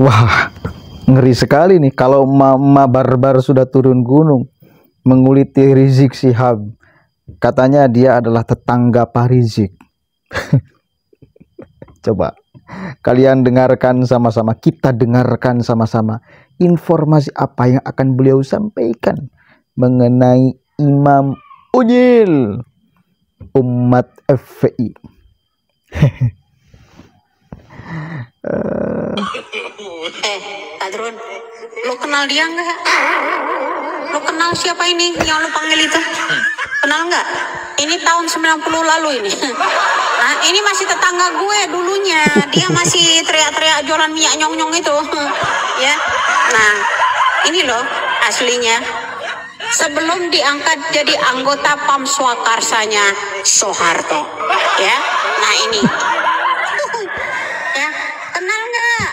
Wah, ngeri sekali nih kalau Mama Barbar sudah turun gunung menguliti Rizik Sihab. Katanya dia adalah tetangga Pak Rizik. Coba kalian dengarkan sama-sama, kita dengarkan sama-sama informasi apa yang akan beliau sampaikan mengenai Imam Unyil umat FPI. Eh, Kadrun, lo kenal dia nggak? Lo kenal siapa ini yang lo panggil itu? Kenal nggak? Ini tahun 90 lalu ini. Nah, ini masih tetangga gue dulunya. Dia masih teriak-teriak jualan minyak nyong-nyong itu. Ya. Nah, ini loh aslinya. Sebelum diangkat jadi anggota PAM Swakarsanya Soeharto. Ya. Nah, ini ya kenal nggak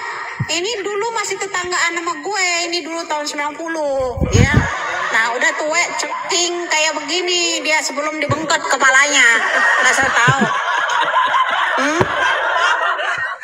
ini dulu masih tetanggaan sama gue ini dulu tahun 90 ya nah udah tua ceking kayak begini dia sebelum dibengket kepalanya nggak tahu?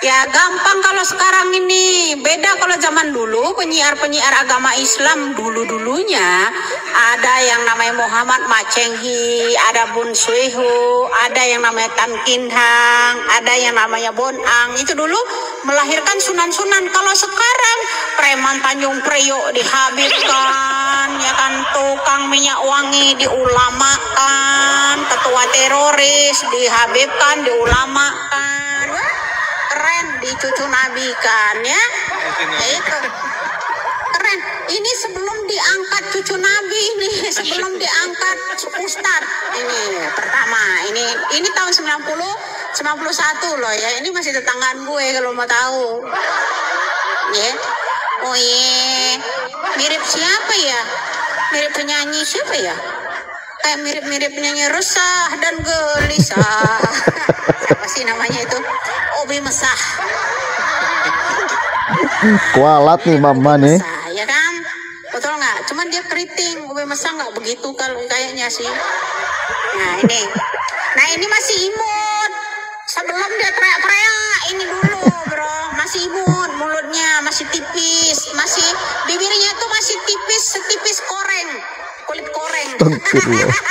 Ya gampang kalau sekarang ini beda kalau zaman dulu penyiar-penyiar agama Islam dulu-dulunya ada yang namanya Muhammad Macenghi, ada Bun Sueho, ada yang namanya Tan Kindang, ada yang namanya Bonang. Itu dulu melahirkan sunan-sunan. Kalau sekarang preman Tanjung Priok dihabiskan, ya kan tukang minyak wangi diulamakan, ketua teroris dihabibkan, diulamakan. Keren dicucu nabi kan ya? Ya itu. Keren. Ini sebelum diangkat cucu nabi ini sebelum diangkat ustad ini pertama ini ini tahun 90 91 loh ya. Ini masih tetanggaan gue kalau mau tahu. Ya oh iya. Mirip siapa ya? Mirip penyanyi siapa ya kayak mirip-mirip penyanyi resah dan gelisah. Siapa sih namanya itu? Obi Mesah. Kualat nih Mama nih. Mesah ya kan? Betul nggak? Cuman dia keriting. Obi Mesah nggak begitu kalau kayaknya sih. Nah ini. Nah ini masih imut. Sebelum dia teriak-teriak ini dulu bro. Masih imut mulutnya masih tipis. Masih bibirnya tuh masih tipis setipis koreng kulit koreng Astagfirullah.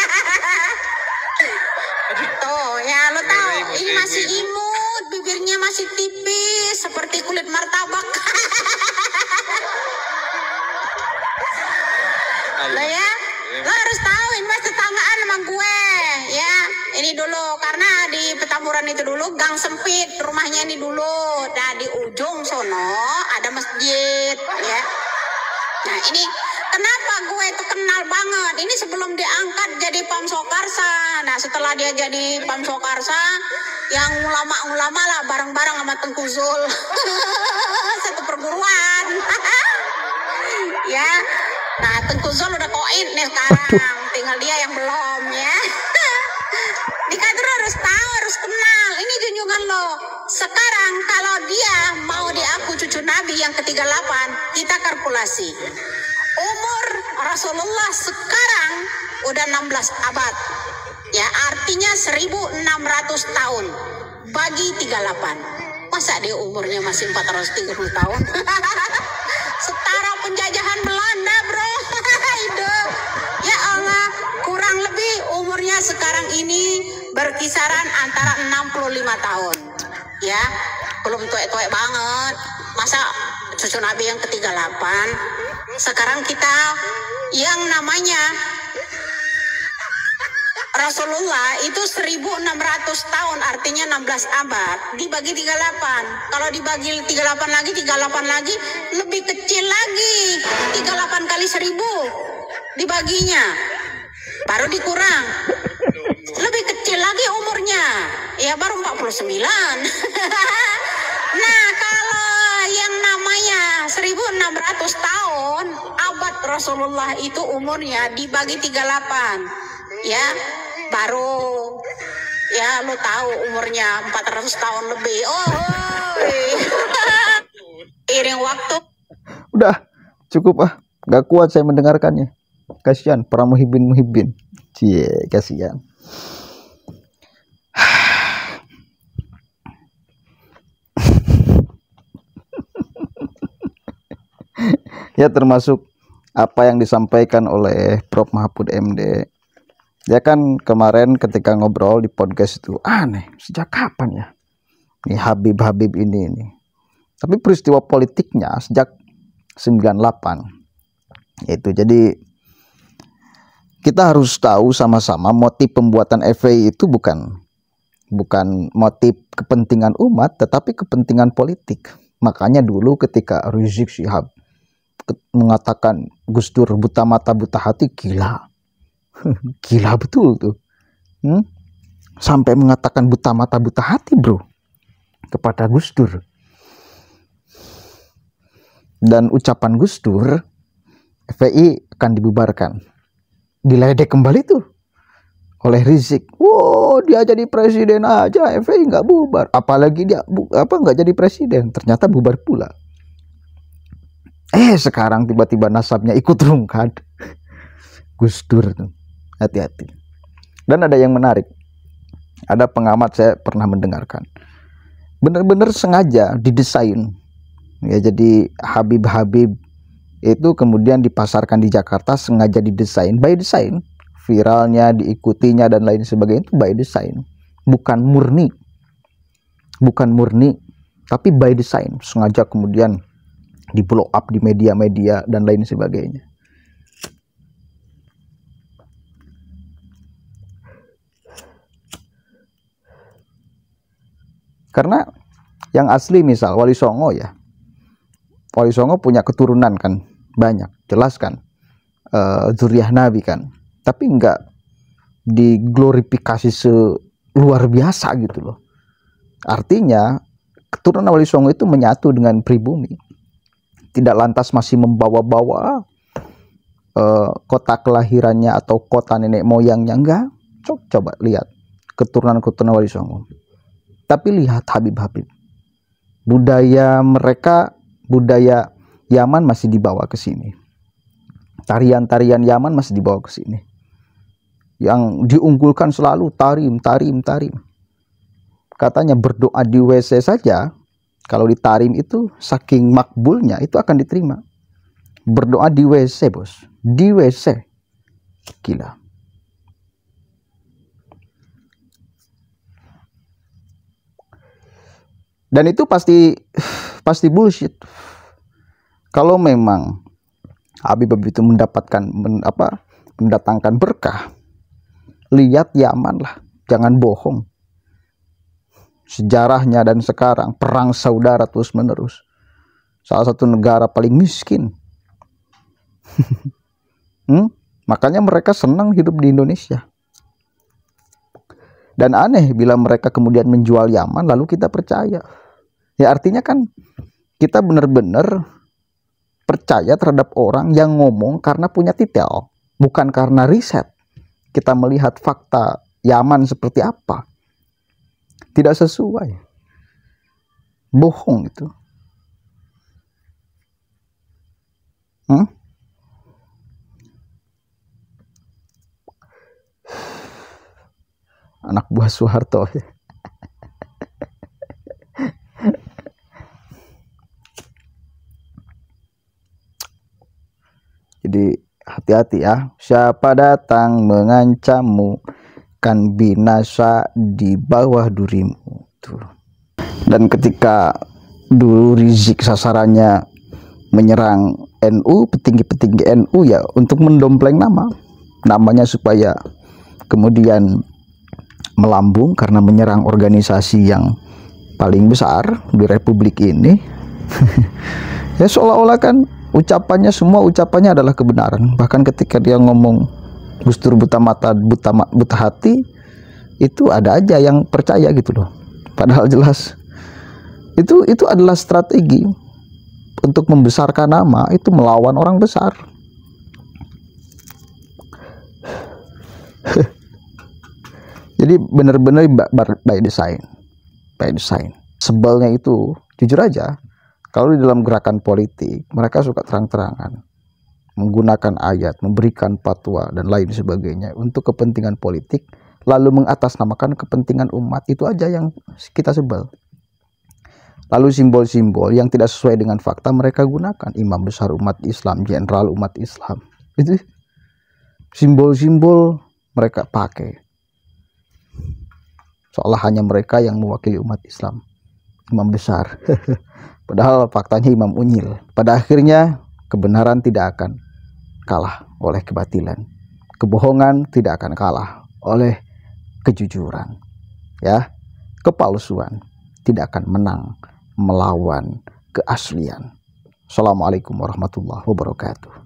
Tuh, ya lo tahu, ini masih imut, bibirnya masih tipis seperti kulit martabak. lo ya, lo harus tahu ini mas tetanggaan sama gue, ya. Ini dulu karena di Petamburan itu dulu gang sempit rumahnya ini dulu. Nah di ujung sono ada masjid, ya. Nah ini kenapa gue itu kenal banget? Ini sebelum diangkat jadi Pam Sokarsa. Nah setelah dia jadi Pam Sokarsa, yang ulama-ulama lah bareng-bareng sama Tengku Zul. Satu perguruan. ya. Nah Tengku Zul udah koin nih sekarang. Tinggal dia yang belum ya. Di kantor harus tahu, harus kenal. Ini junjungan lo. Sekarang kalau dia mau diaku cucu Nabi yang ke-38, kita kalkulasi. Rasulullah sekarang udah 16 abad. Ya, artinya 1600 tahun. Bagi 38. Masa dia umurnya masih 430 tahun? Setara penjajahan Belanda, bro. Ya Allah, kurang lebih umurnya sekarang ini berkisaran antara 65 tahun. Ya, belum tuek-tuek banget. Masa cucu Nabi yang ke-38 sekarang kita yang namanya Rasulullah itu 1600 tahun artinya 16 abad. Dibagi 38 kalau dibagi 38 lagi 38 lagi lebih kecil lagi. 38 kali 1000 dibaginya. Baru dikurang. Lebih kecil lagi umurnya. Ya baru 49 nah kalau namanya 1600 tahun abad Rasulullah itu umurnya dibagi 38 ya baru ya lo tahu umurnya 400 tahun lebih oh iring waktu Udah, cukup ah. Gak kuat saya mendengarkannya. Kasihan para muhibin muhibin. Cie, kasihan. Ya termasuk apa yang disampaikan oleh Prof. Mahfud MD ya kan kemarin ketika ngobrol di podcast itu aneh sejak kapan ya? Ini Habib Habib ini ini. Tapi peristiwa politiknya sejak 98 itu jadi kita harus tahu sama-sama motif pembuatan FPI itu bukan bukan motif kepentingan umat tetapi kepentingan politik. Makanya dulu ketika Rizik Syihab mengatakan Gus Dur buta mata buta hati. Gila. Gila betul tuh. Hmm? sampai mengatakan buta mata buta hati bro. Kepada Gus Dur. Dan ucapan Gus Dur FPI akan dibubarkan. Diledek kembali tuh. Oleh Rizik. Wow, dia jadi presiden aja, FPI nggak bubar. Apalagi dia bu, apa nggak jadi presiden, ternyata bubar pula. Eh sekarang tiba-tiba nasabnya ikut rungkad. Gus Dur. Hati-hati. Dan ada yang menarik. Ada pengamat saya pernah mendengarkan. Benar-benar sengaja didesain. Ya jadi Habib-Habib itu kemudian dipasarkan di Jakarta sengaja didesain by design viralnya diikutinya dan lain sebagainya itu by design bukan murni bukan murni tapi by design sengaja kemudian di blow up di media-media dan lain sebagainya. Karena yang asli misal Wali Songo ya, Wali Songo punya keturunan kan banyak, jelas kan, uh, Nabi kan, tapi enggak diglorifikasi seluar biasa gitu loh. Artinya keturunan Wali Songo itu menyatu dengan pribumi tidak lantas masih membawa-bawa uh, kota kelahirannya atau kota nenek moyangnya. Enggak. Coba, coba lihat keturunan-keturunan Wali Songo. Tapi lihat Habib-Habib budaya mereka budaya Yaman masih dibawa ke sini. Tarian-tarian Yaman masih dibawa ke sini. Yang diunggulkan selalu tarim tarim tarim. Katanya berdoa di WC saja kalau ditarim itu saking makbulnya itu akan diterima. Berdoa di WC, Bos. Di WC. Gila. Dan itu pasti pasti bullshit. Kalau memang Habib itu mendapatkan men, apa mendatangkan berkah, lihat Yaman lah, jangan bohong sejarahnya dan sekarang perang saudara terus menerus salah satu negara paling miskin. Hmm? makanya mereka senang hidup di Indonesia. Dan aneh bila mereka kemudian menjual Yaman lalu kita percaya. Ya artinya kan kita benar-benar percaya terhadap orang yang ngomong karena punya titel bukan karena riset. Kita melihat fakta Yaman seperti apa tidak sesuai. Bohong itu. Hmm? anak buah Soeharto. Jadi hati-hati ya. Siapa datang mengancammu akan binasa di bawah durimu. Tuh. Dan ketika dulu Rizik sasarannya menyerang NU petinggi-petinggi NU ya untuk mendompleng nama. Namanya supaya kemudian melambung karena menyerang organisasi yang paling besar di republik ini. Ya seolah-olah kan ucapannya semua ucapannya adalah kebenaran. Bahkan ketika dia ngomong Gus Dur buta mata buta buta hati itu ada aja yang percaya gitu loh. Padahal jelas itu itu adalah strategi untuk membesarkan nama itu melawan orang besar. Jadi benar-benar by design by design. Sebelnya itu jujur aja kalau di dalam gerakan politik mereka suka terang-terangan menggunakan ayat, memberikan fatwa dan lain sebagainya untuk kepentingan politik, lalu mengatasnamakan kepentingan umat itu aja yang kita sebel. Lalu simbol-simbol yang tidak sesuai dengan fakta mereka gunakan. Imam besar umat Islam, jenderal umat Islam. Itu simbol-simbol mereka pakai. Seolah hanya mereka yang mewakili umat Islam. Imam besar. Padahal faktanya imam unyil. Pada akhirnya kebenaran tidak akan kalah oleh kebatilan. Kebohongan tidak akan kalah oleh kejujuran. Ya, kepalsuan tidak akan menang melawan keaslian. Assalamualaikum warahmatullahi wabarakatuh.